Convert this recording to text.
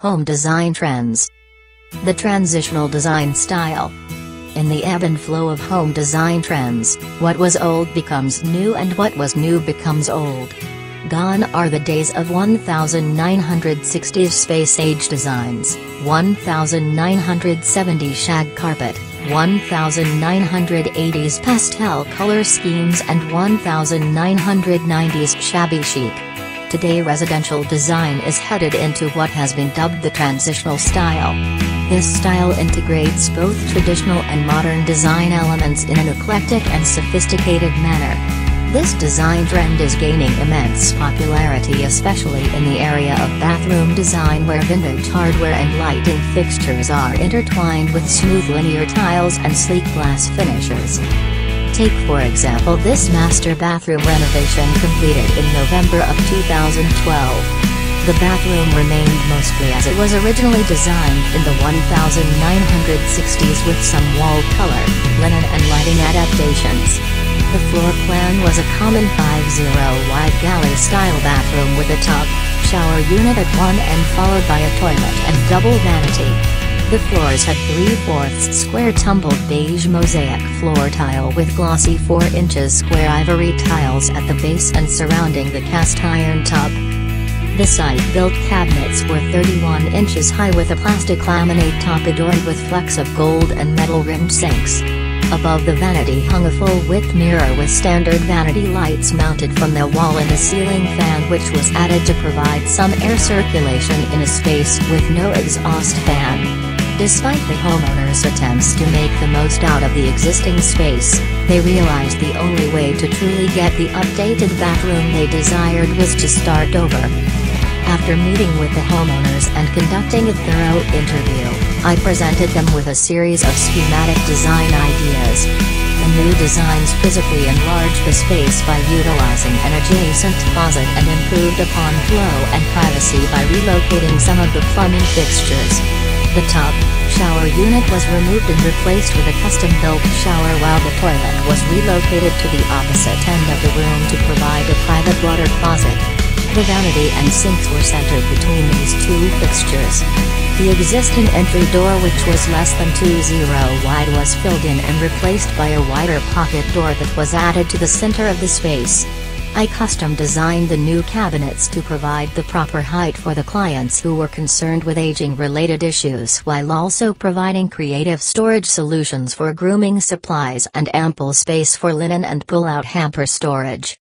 Home design trends. The transitional design style. In the ebb and flow of home design trends, what was old becomes new and what was new becomes old. Gone are the days of 1960s space age designs, 1970 shag carpet, 1980s pastel color schemes and 1990s shabby chic. Today residential design is headed into what has been dubbed the transitional style. This style integrates both traditional and modern design elements in an eclectic and sophisticated manner. This design trend is gaining immense popularity especially in the area of bathroom design where vintage hardware and lighting fixtures are intertwined with smooth linear tiles and sleek glass finishes. Take for example this master bathroom renovation completed in November of 2012. The bathroom remained mostly as it was originally designed in the 1960s with some wall color, linen and lighting adaptations. The floor plan was a common 5-0 wide galley-style bathroom with a tub, shower unit at one end followed by a toilet and double vanity. The floors had 3 fourths square tumbled beige mosaic floor tile with glossy 4 inches square ivory tiles at the base and surrounding the cast iron tub. The site-built cabinets were 31 inches high with a plastic laminate top adorned with flecks of gold and metal-rimmed sinks. Above the vanity hung a full-width mirror with standard vanity lights mounted from the wall and a ceiling fan which was added to provide some air circulation in a space with no exhaust fan. Despite the homeowner's attempts to make the most out of the existing space, they realized the only way to truly get the updated bathroom they desired was to start over. After meeting with the homeowners and conducting a thorough interview, I presented them with a series of schematic design ideas. The new designs physically enlarged the space by utilizing an adjacent closet and improved upon flow and privacy by relocating some of the plumbing fixtures. The tub, shower unit was removed and replaced with a custom-built shower while the toilet was relocated to the opposite end of the room to provide a private water closet. The vanity and sinks were centered between these two fixtures. The existing entry door which was less than 2-0 wide was filled in and replaced by a wider pocket door that was added to the center of the space. I custom designed the new cabinets to provide the proper height for the clients who were concerned with aging related issues while also providing creative storage solutions for grooming supplies and ample space for linen and pull-out hamper storage.